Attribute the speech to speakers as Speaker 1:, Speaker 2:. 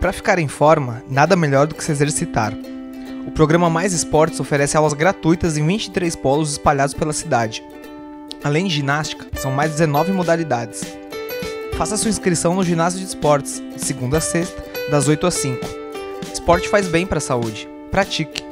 Speaker 1: Para ficar em forma, nada melhor do que se exercitar. O programa Mais Esportes oferece aulas gratuitas em 23 polos espalhados pela cidade. Além de ginástica, são mais 19 modalidades. Faça sua inscrição no ginásio de esportes, de segunda a sexta, das 8 às 5. Esporte faz bem para a saúde. Pratique!